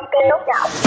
一边都小。